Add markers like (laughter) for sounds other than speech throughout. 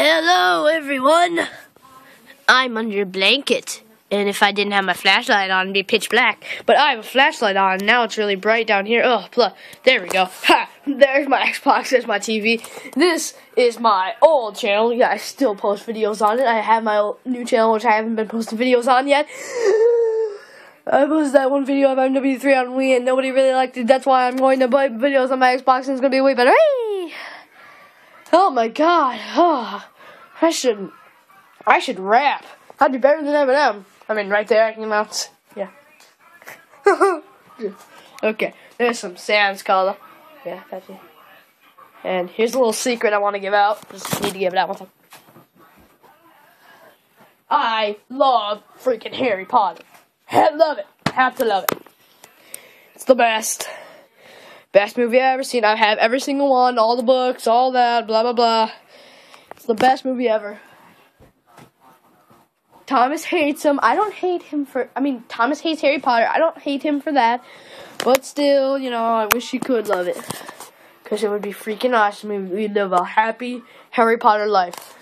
Hello, everyone. I'm under a blanket. And if I didn't have my flashlight on, it'd be pitch black. But I have a flashlight on. Now it's really bright down here. Oh, blah. there we go. Ha! There's my Xbox. There's my TV. This is my old channel. Yeah, I still post videos on it. I have my new channel, which I haven't been posting videos on yet. (sighs) I posted that one video of MW3 on Wii, and nobody really liked it. That's why I'm going to put videos on my Xbox, and it's going to be way better. Hey! Oh my god. Oh, (sighs) I should I should rap. I'd be better than Eminem. I mean right there, you know. Yeah. (laughs) okay. There's some Sam's Cola. Yeah, that's it. And here's a little secret I want to give out. Just need to give it out one time. I love freaking Harry Potter. I love it. Have to love it. It's the best. Best movie I've ever seen. I have every single one, all the books, all that, blah, blah, blah. It's the best movie ever. Thomas hates him. I don't hate him for. I mean, Thomas hates Harry Potter. I don't hate him for that. But still, you know, I wish he could love it. Because it would be freaking awesome. If we'd live a happy Harry Potter life.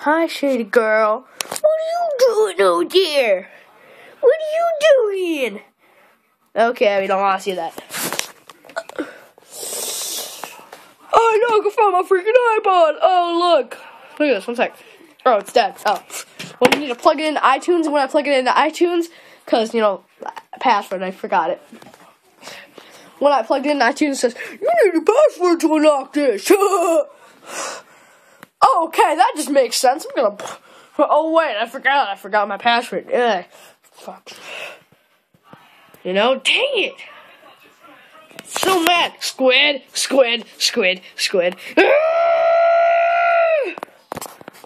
Hi, Shady Girl. What are you doing oh out there? What are you doing? Okay, we don't want to see that. Oh no, I can find my freaking iPod. Oh look. Look at this, one sec. Oh, it's dead. Oh. Well, you need to plug it into iTunes, when I plug it into iTunes, because, you know, password, I forgot it. When I plugged in iTunes, it says, You need a password to unlock this. (sighs) okay, that just makes sense. I'm gonna. Oh, wait, I forgot. I forgot my password. Yeah. Fuck. You know, dang it. So mad. Squid, squid, squid, squid. Ah!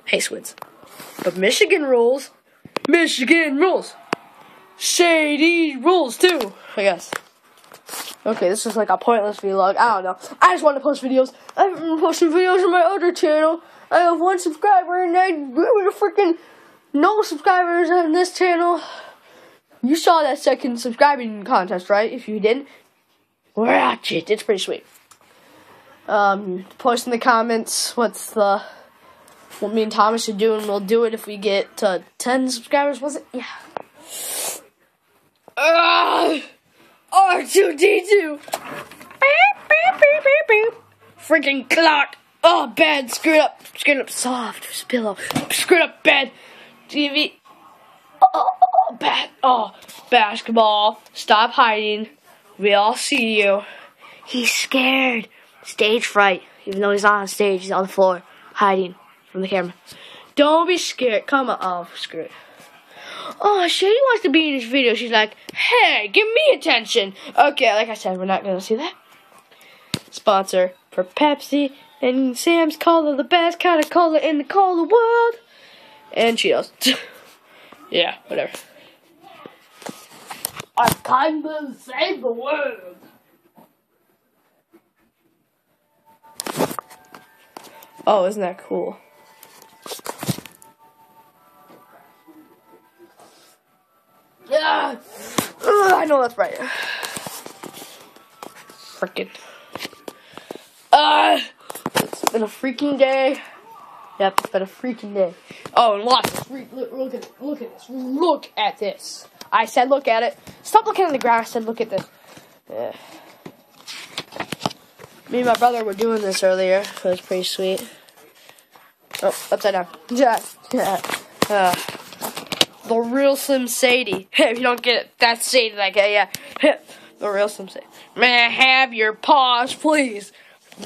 hey, squids. But Michigan rules. Michigan rules. Shady rules too, I guess. Okay, this is like a pointless vlog. I don't know. I just want to post videos. I haven't been posting videos on my other channel. I have one subscriber and I really freaking no subscribers on this channel. You saw that second subscribing contest, right? If you didn't, watch it. It's pretty sweet. Um, post in the comments what's the what me and Thomas should do, and we'll do it if we get to 10 subscribers. Was it? Yeah. Uh, R2D2. Freaking clock. Oh, bed. Screwed up. Screwed up. Soft. Pillow. Screwed up bed. TV. Oh, oh, bad. Oh, basketball. Stop hiding. We all see you. He's scared. Stage fright. Even though he's not on stage, he's on the floor, hiding from the camera. Don't be scared. Come on. Oh, screw it. Oh, Shady wants to be in this video. She's like, hey, give me attention. Okay, like I said, we're not going to see that. Sponsor for Pepsi and Sam's Cola, the best kind of cola in the cola world. And Cheetos. (laughs) yeah, whatever. I kinda saved the world. Oh, isn't that cool? Yeah, I know that's right. Frickin'. Uh, it's been a freaking day. Yep, it's been a freaking day. Oh, and lots of freak. Look, look at look at this. Look at this. I said look at it. Stop looking at the ground. I said look at this. Yeah. Me and my brother were doing this earlier. It was pretty sweet. Oh, upside down. Yeah, (laughs) yeah. Uh, the real Slim Sadie. (laughs) if you don't get it, that's Sadie. Like, yeah, yeah. (laughs) the real Slim Sadie. May I have your paws, please?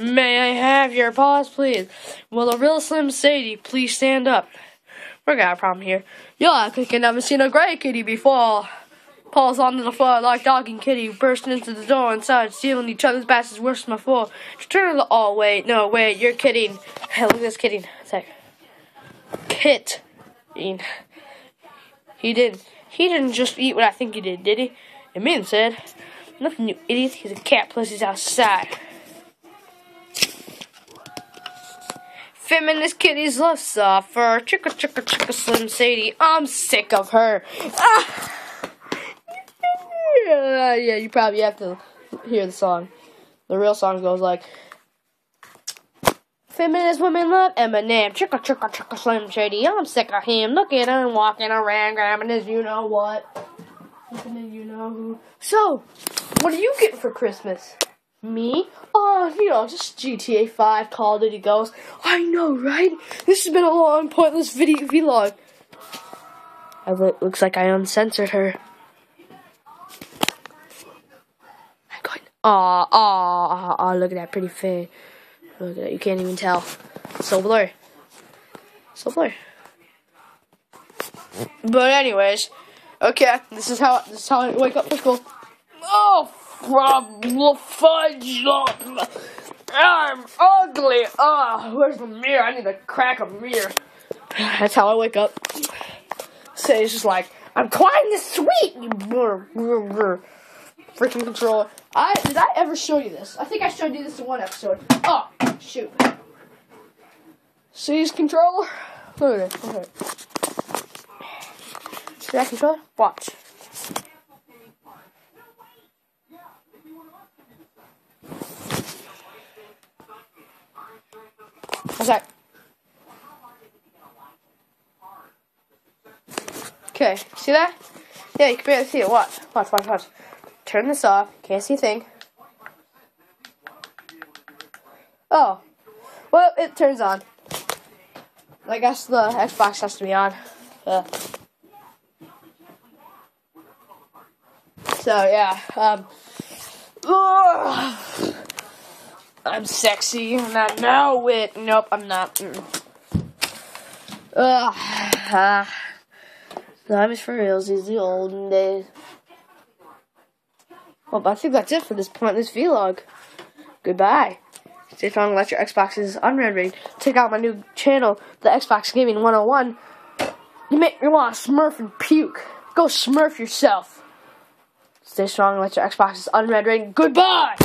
May I have your paws, please? Will the real Slim Sadie please stand up? We got a problem here. Y'all act like you never seen a gray kitty before. Paws onto the floor like dog and kitty, bursting into the door inside, stealing each other's bastards worse than before. Turn the oh wait, no wait, you're kidding. Hey, look at this kidding. Sec. Kit. He didn't He didn't just eat what I think he did, did he? And man said, "Nothing, you idiot. He's a cat. Plus he's outside." Feminist kitties love suffer. Chicka chicka chicka Slim Sadie. I'm sick of her. Ah. yeah, you probably have to hear the song. The real song goes like feminist women love Eminem. Chicka chicka chicka slim shady. I'm sick of him. Look at him walking around grabbing his you know what. You know who. So, what are you getting for Christmas? Me? Oh, you know, just GTA 5, Call of Duty Ghosts. I know, right? This has been a long, pointless video vlog. I look, looks like I uncensored her. I'm going, aw, aw, aw, look at that pretty face. Look at that, you can't even tell. So blur. So blurry. But anyways, okay, this is how this is how I wake up for school. Oh, fudge! I'm ugly. Oh, where's the mirror? I need to crack a mirror. That's how I wake up. So it's just like, I'm quite the sweet, you freaking controller. I did I ever show you this? I think I showed you this in one episode. Oh, shoot. See this controller? Look at it. Look. See that controller? Watch. Okay, see that? Yeah, you can barely see it. Watch, watch, watch, watch. Turn this off. Can't see a thing. Oh, well, it turns on. I guess the Xbox has to be on. So yeah, um, ugh, I'm sexy and I know it. Nope, I'm not. Ugh. (sighs) Uh, Time is for reals, these the olden days. Well, but I think that's it for this point in this vlog. Goodbye. Stay strong, let your Xboxes unread ring. Check out my new channel, the Xbox Gaming 101. You make me want to smurf and puke. Go smurf yourself. Stay strong, let your Xboxes unread ring. Goodbye!